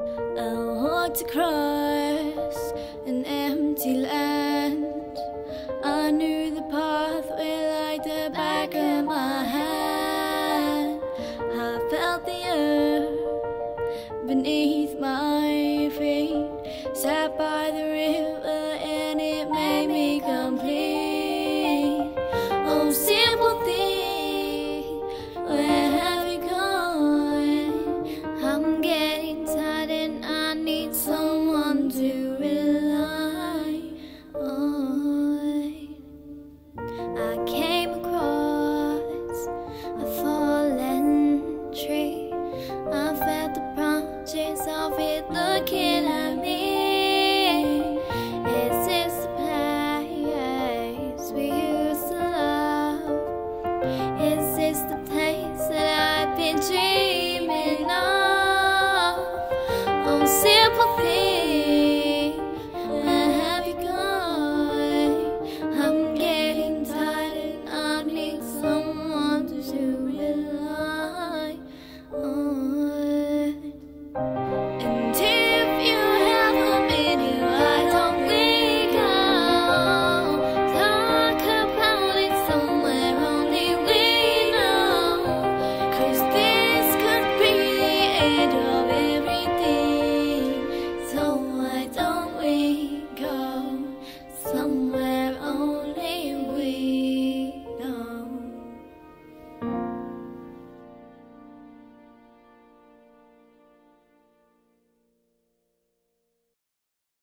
I walked across an empty land. I knew the pathway like the back of my hand. I felt the earth beneath my feet, sat by the river. someone to rely on. I came across a fallen tree. I felt the branches of it looking at me. Is this the place we used to love? Is this the place that I've been dreaming? você